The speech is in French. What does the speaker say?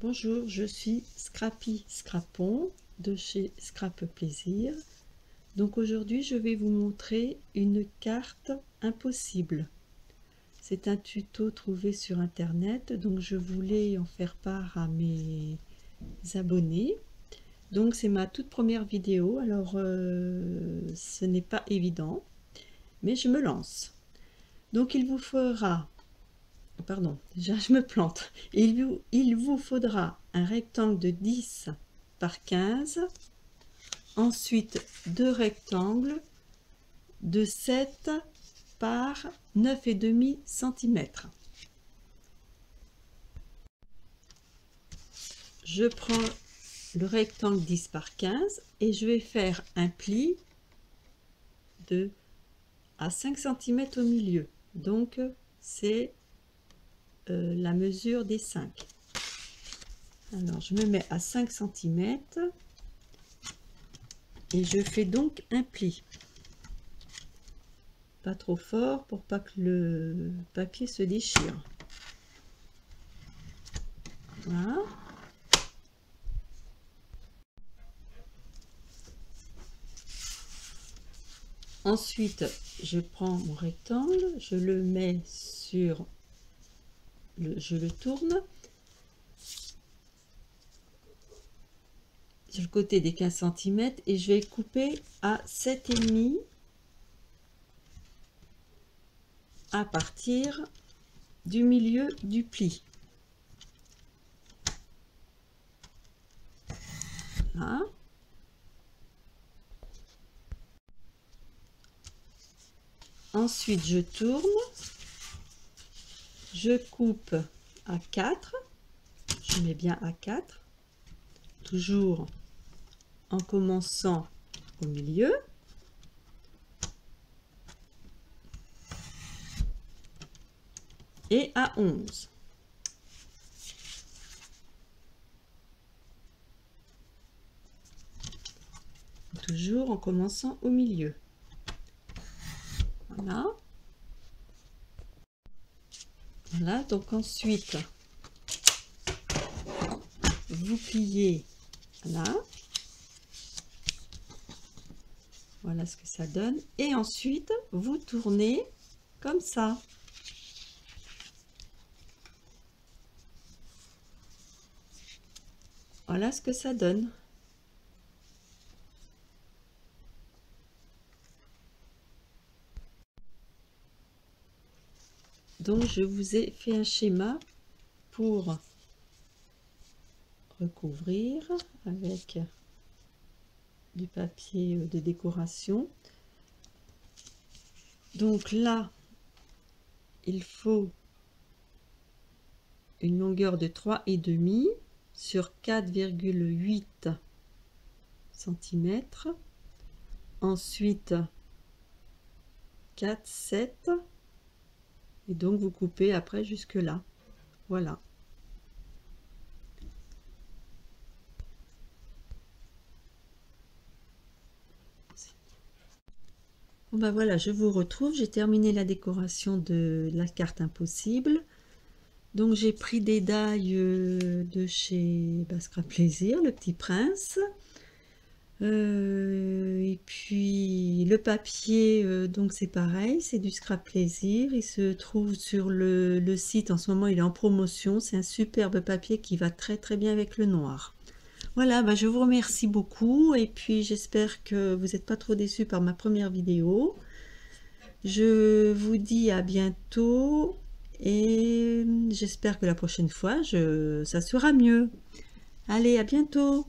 Bonjour, je suis Scrappy Scrapon de chez Scrap Plaisir. Donc aujourd'hui, je vais vous montrer une carte impossible. C'est un tuto trouvé sur internet, donc je voulais en faire part à mes abonnés. Donc c'est ma toute première vidéo, alors euh, ce n'est pas évident, mais je me lance. Donc il vous fera pardon, déjà je me plante. Il vous, il vous faudra un rectangle de 10 par 15, ensuite deux rectangles de 7 par 9,5 cm. Je prends le rectangle 10 par 15 et je vais faire un pli de à 5 cm au milieu. Donc c'est euh, la mesure des 5. Alors, je me mets à 5 cm et je fais donc un pli. Pas trop fort pour pas que le papier se déchire. Ensuite, je prends mon rectangle, je le mets sur je le tourne sur le côté des 15 cm et je vais couper à 7,5 à partir du milieu du pli. Ensuite, je tourne je coupe à 4 je mets bien à 4 toujours en commençant au milieu. Et à 11 toujours en commençant au milieu. Voilà voilà, donc ensuite, vous pliez là. Voilà ce que ça donne. Et ensuite, vous tournez comme ça. Voilà ce que ça donne. Donc je vous ai fait un schéma pour recouvrir avec du papier de décoration. Donc là, il faut une longueur de 3,5 sur 4,8 cm. Ensuite, 4, 7 et donc vous coupez après jusque là voilà Bon ben voilà, je vous retrouve. J'ai terminé la décoration de la carte impossible. Donc j'ai pris des dailles euh, de chez Basque Plaisir, le petit prince. Euh, et puis le papier, euh, donc c'est pareil, c'est du scrap plaisir. Il se trouve sur le, site, en ce moment il est en promotion. C'est un superbe papier qui va très très bien avec le noir. Voilà, bah, je vous remercie beaucoup et puis j'espère que vous n'êtes pas trop déçus par ma première vidéo. Je vous dis à bientôt et j'espère que la prochaine fois, ça sera mieux. Allez, à bientôt